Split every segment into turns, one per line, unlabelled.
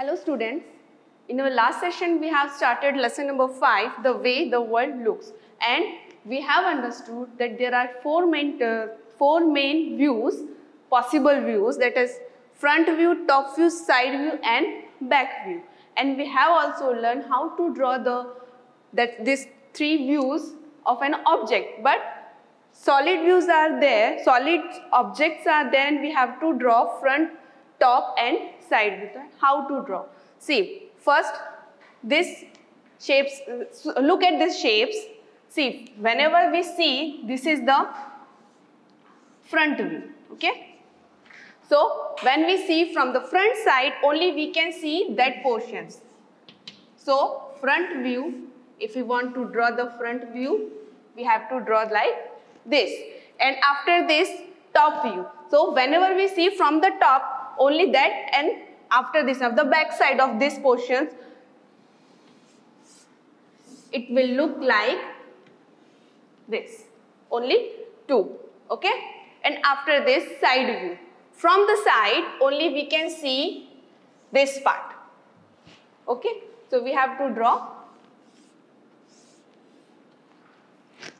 Hello students. In our last session we have started lesson number 5 the way the world looks. And we have understood that there are four main uh, four main views possible views that is front view, top view, side view and back view. And we have also learned how to draw the that these three views of an object. But solid views are there solid objects are there and we have to draw front top and side how to draw. See first this shapes look at these shapes. See whenever we see this is the front view okay? So when we see from the front side only we can see that portions. So front view if we want to draw the front view we have to draw like this. And after this top view. So whenever we see from the top only that and after this of the back side of this portions it will look like this. Only two okay? And after this side view. From the side only we can see this part okay? So we have to draw.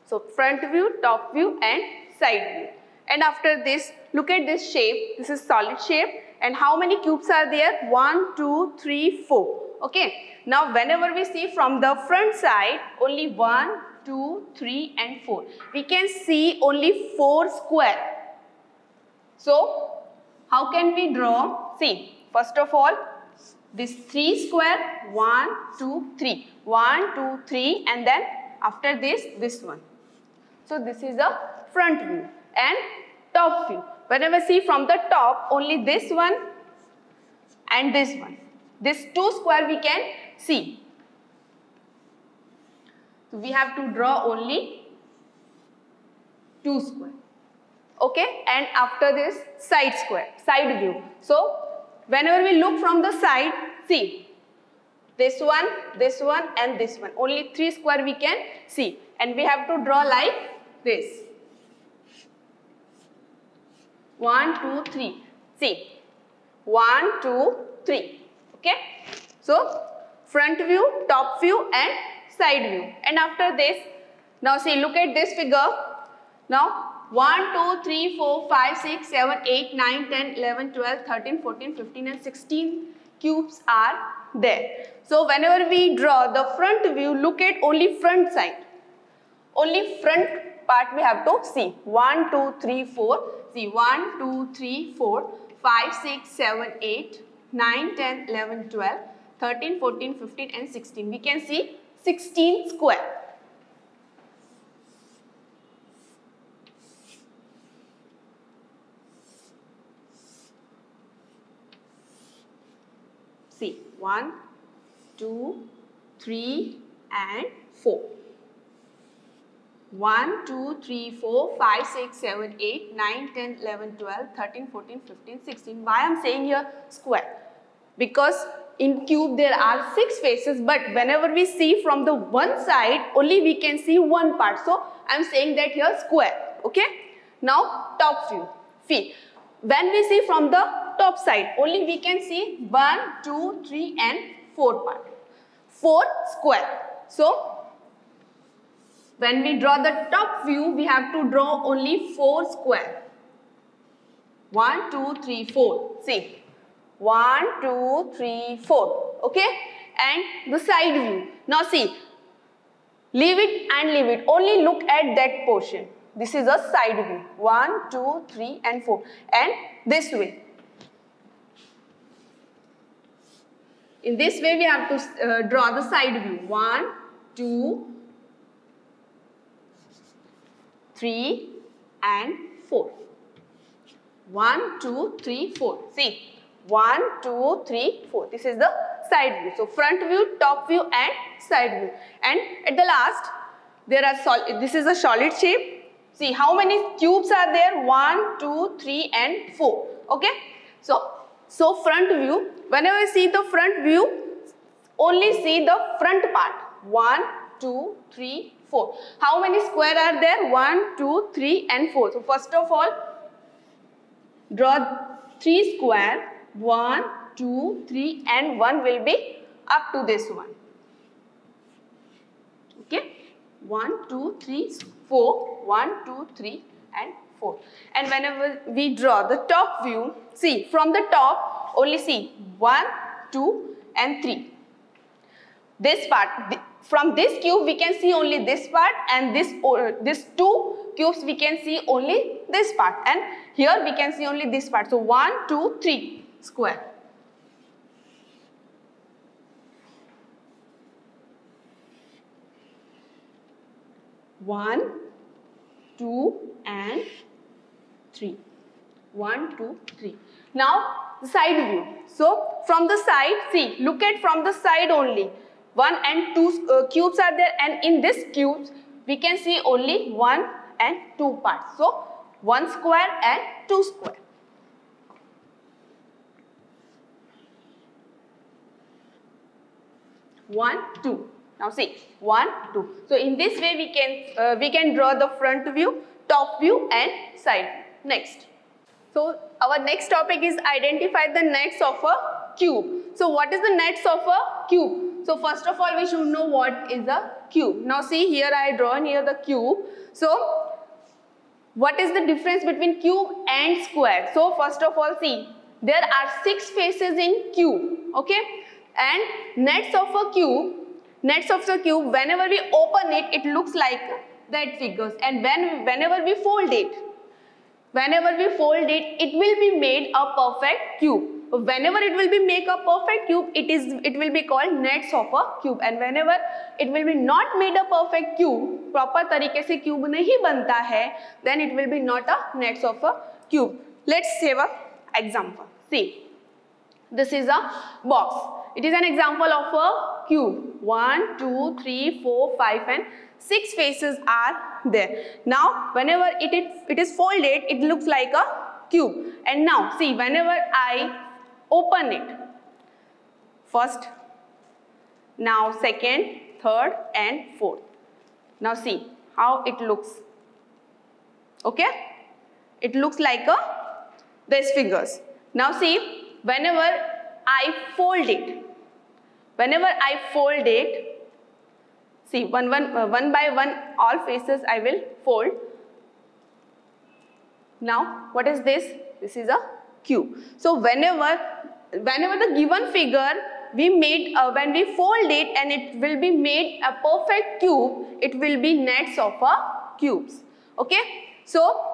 So front view top view and side view. And after this look at this shape this is solid shape and how many cubes are there? 1, 2, 3, 4. Okay. Now whenever we see from the front side, only 1, 2, 3 and 4. We can see only 4 square. So how can we draw? See, first of all, this 3 square, 1, 2, 3. 1, 2, 3 and then after this, this one. So this is the front view and top view. Whenever see from the top, only this one and this one. This two square we can see. So we have to draw only two square. Okay, and after this side square, side view. So whenever we look from the side, see this one, this one and this one. Only three square we can see and we have to draw like this. 1, 2, 3. See, 1, 2, 3. Okay. So, front view, top view and side view. And after this, now see, look at this figure. Now, 1, 2, 3, 4, 5, 6, 7, 8, 9, 10, 11, 12, 13, 14, 15 and 16 cubes are there. So, whenever we draw the front view, look at only front side. Only front part we have to see. 1, 2, 3, 4. See 1, 2, 3, 4, 5, 6, 7, 8, 9, 10, 11, 12, 13, 14, 15 and 16. We can see 16 square. See 1, 2, 3 and 4. 1, 2, 3, 4, 5, 6, 7, 8, 9, 10, 11, 12, 13, 14, 15, 16. Why I am saying here square? Because in cube there are 6 faces but whenever we see from the one side only we can see one part. So I am saying that here square. Okay. Now top view. See. When we see from the top side only we can see 1, 2, 3 and 4 part. 4 square. So when we draw the top view, we have to draw only 4 square. 1, 2, 3, 4. See. 1, 2, 3, 4. Okay. And the side view. Now see. Leave it and leave it. Only look at that portion. This is a side view. 1, 2, 3 and 4. And this way. In this way we have to uh, draw the side view. 1, 2, 3 and 4. 1, 2, 3, 4. See, 1, 2, 3, 4. This is the side view. So, front view, top view and side view. And at the last, there are solid, this is a solid shape. See, how many cubes are there? 1, 2, 3 and 4. Okay. So, so front view, whenever you see the front view, only see the front part. 1, 2, 3, 4. How many square are there? 1, 2, 3 and 4. So first of all, draw 3 square. 1, 2, 3 and 1 will be up to this one. Okay. 1, 2, 3, 4. 1, 2, 3 and 4. And whenever we draw the top view, see from the top only see 1, 2 and 3. This part, from this cube we can see only this part and this, uh, this two cubes we can see only this part and here we can see only this part. So 1, 2, 3 square. One, two, and three. One, two, three. Now side view. So from the side, see, look at from the side only. One and two uh, cubes are there and in this cubes we can see only one and two parts. So one square and two square. One, two. Now see, one, two. So in this way we can uh, we can draw the front view, top view, and side. View. Next. So our next topic is identify the nets of a cube. So what is the nets of a cube? So first of all we should know what is a cube. Now see here I drawn here the cube. So what is the difference between cube and square? So first of all see there are six faces in cube okay and nets of a cube nets of the cube whenever we open it it looks like that figures and when whenever we fold it whenever we fold it, it will be made a perfect cube Whenever it will be make a perfect cube, it is it will be called nets of a cube. And whenever it will be not made a perfect cube, proper तरीके से cube नहीं बनता है, then it will be not a nets of a cube. Let's save a example. See, this is a box. It is an example of a cube. One, two, three, four, five, and six faces are there. Now, whenever it is, it is folded, it looks like a cube. And now, see, whenever I open it, first, now second, third, and fourth. Now see how it looks. Okay? It looks like a these fingers. Now see, whenever I fold it, whenever I fold it, See, one, one, uh, one by one, all faces I will fold. Now, what is this? This is a cube. So, whenever, whenever the given figure we made, uh, when we fold it and it will be made a perfect cube, it will be nets of a cubes. Okay? So,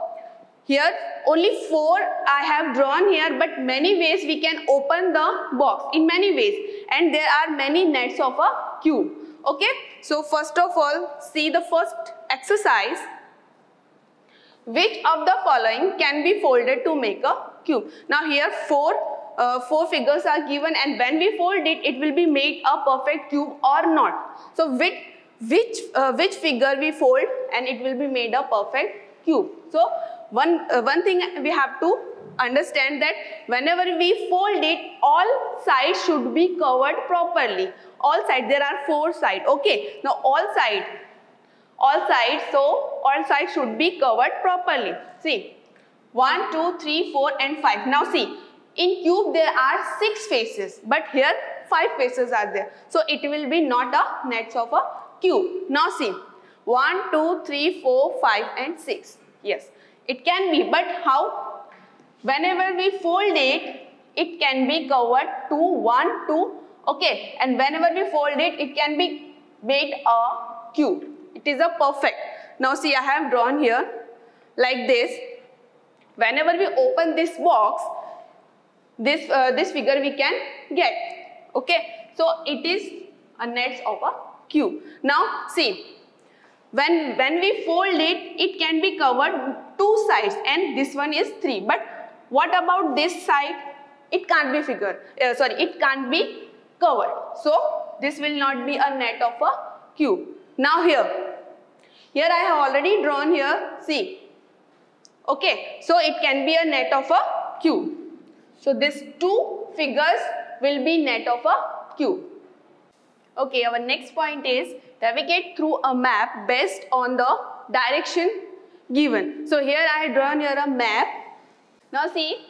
here only four I have drawn here but many ways we can open the box in many ways and there are many nets of a cube. Okay, so first of all, see the first exercise. Which of the following can be folded to make a cube? Now here four, uh, four figures are given and when we fold it, it will be made a perfect cube or not. So which, which, uh, which figure we fold and it will be made a perfect cube. So one, uh, one thing we have to understand that whenever we fold it, all sides should be covered properly. All sides, there are four sides. Okay, now all sides, all sides, so all sides should be covered properly. See, 1, 2, 3, 4 and 5. Now see, in cube there are 6 faces, but here 5 faces are there. So it will be not a nets of a cube. Now see, 1, 2, 3, 4, 5 and 6. Yes, it can be, but how? Whenever we fold it, it can be covered to 1, 2, okay. And whenever we fold it, it can be made a cube. It is a perfect. Now see, I have drawn here like this. Whenever we open this box, this, uh, this figure we can get, okay. So it is a nets of a cube. Now see, when, when we fold it, it can be covered two sides and this one is three. But what about this side? It can't be figured, uh, sorry, it can't be covered. So, this will not be a net of a cube. Now here, here I have already drawn here, see. Okay, so it can be a net of a cube. So, these two figures will be net of a cube. Okay, our next point is navigate through a map based on the direction given. So here I have drawn here a map. Now see,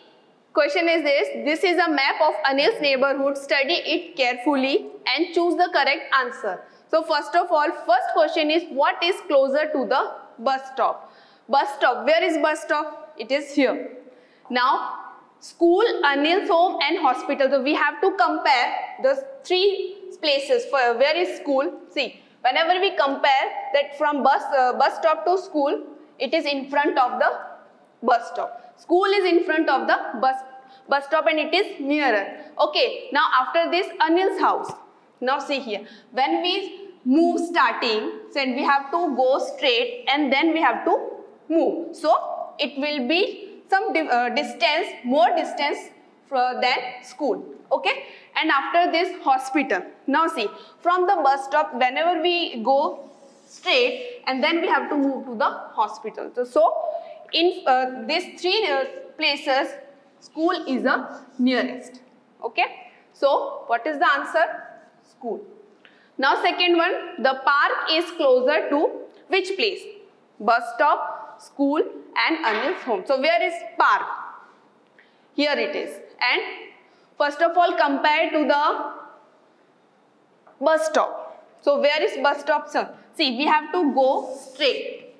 Question is this. This is a map of Anil's neighborhood. Study it carefully and choose the correct answer. So first of all, first question is what is closer to the bus stop? Bus stop. Where is bus stop? It is here. Now, school, Anil's home and hospital. So we have to compare the three places. For where is school? See, whenever we compare that from bus, uh, bus stop to school, it is in front of the bus stop. School is in front of the bus, bus stop and it is nearer. Okay, now after this Anil's house. Now see here, when we move starting, then we have to go straight and then we have to move. So it will be some uh, distance, more distance than school. Okay, and after this hospital. Now see, from the bus stop, whenever we go straight and then we have to move to the hospital. So, so in uh, these three uh, places, school is the nearest. Okay. So, what is the answer? School. Now, second one, the park is closer to which place? Bus stop, school and Anil's home. So, where is park? Here it is. And first of all, compare to the bus stop. So, where is bus stop, sir? See, we have to go straight.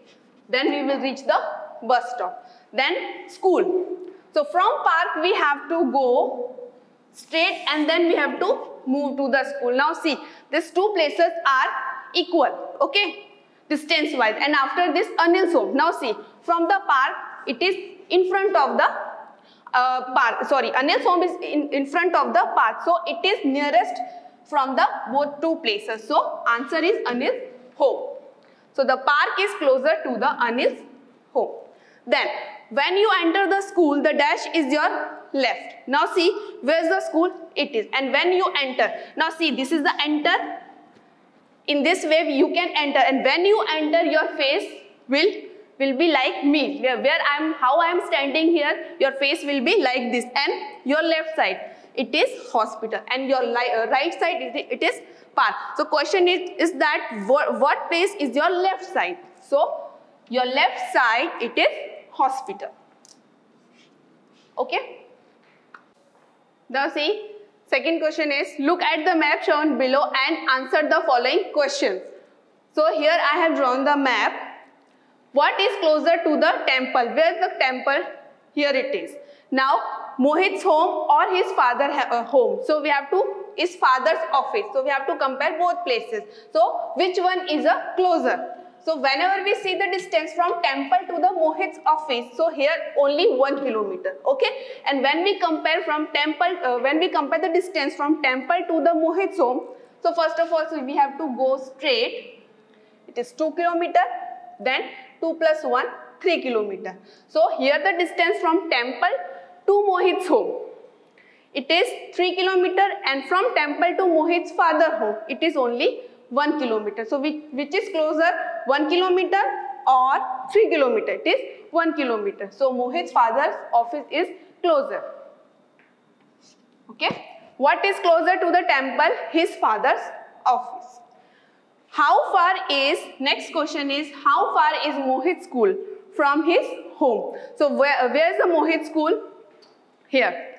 Then we will reach the bus stop. Then school. So from park we have to go straight and then we have to move to the school. Now see, these two places are equal, okay, distance wise. And after this Anil's home. Now see, from the park it is in front of the uh, park. Sorry, Anil's home is in, in front of the park. So it is nearest from the both two places. So answer is Anil's home. So the park is closer to the Anil's home. Then when you enter the school, the dash is your left. Now see, where's the school? It is. And when you enter, now see, this is the enter. In this way, you can enter. And when you enter, your face will will be like me. Where, where I'm, how I'm standing here, your face will be like this. And your left side, it is hospital. And your uh, right side, it, is park. So question is, is that what, what place is your left side? So your left side, it is hospital. Okay. Now see, second question is look at the map shown below and answer the following questions. So here I have drawn the map. What is closer to the temple? Where is the temple? Here it is. Now Mohit's home or his father uh, home. So we have to his father's office. So we have to compare both places. So which one is a closer? So whenever we see the distance from temple to the Mohit's office, so here only 1 kilometer, okay? And when we compare from temple, uh, when we compare the distance from temple to the Mohit's home, so first of all, so we have to go straight, it is 2 kilometer, then 2 plus 1, 3 kilometer. So here the distance from temple to Mohit's home, it is 3 kilometer and from temple to Mohit's father home, it is only 1 kilometer. So which, which is closer 1 kilometer or 3 kilometer? It is 1 kilometer. So Mohit's father's office is closer. Okay. What is closer to the temple? His father's office. How far is, next question is, how far is Mohit school from his home? So where, where is the Mohit school? Here.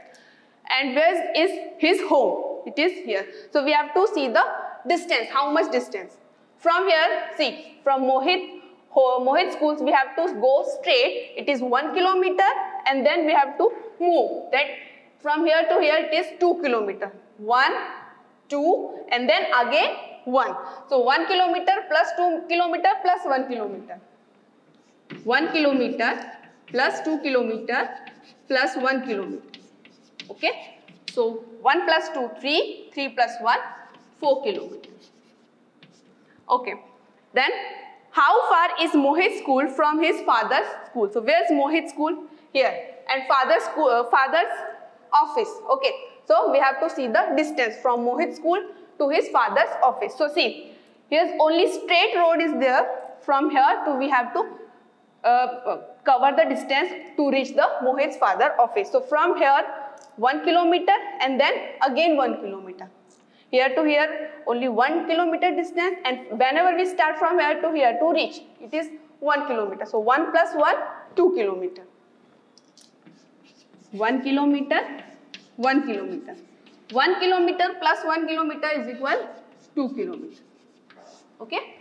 And where is his home? It is here. So we have to see the distance. How much distance? From here, see, from Mohit, Mohit schools, we have to go straight. It is 1 kilometer and then we have to move. That from here to here, it is 2 kilometer. 1, 2 and then again 1. So 1 kilometer plus 2 kilometer plus 1 kilometer. 1 kilometer plus 2 kilometer plus 1 kilometer. Okay. So 1 plus 2, 3, 3 plus 1, 4 kilometers. Okay. Then how far is Mohit's school from his father's school? So where is Mohit's school? Here. And father's school, uh, father's office. Okay. So we have to see the distance from Mohit's school to his father's office. So see, here's only straight road is there. From here to we have to uh, cover the distance to reach the Mohit's father office. So from here 1 kilometer and then again 1 kilometer. Here to here only 1 kilometer distance and whenever we start from here to here to reach it is 1 kilometer. So 1 plus 1 2 kilometer. 1 kilometer, 1 kilometer. 1 kilometer plus 1 kilometer is equal 2 kilometer. Okay.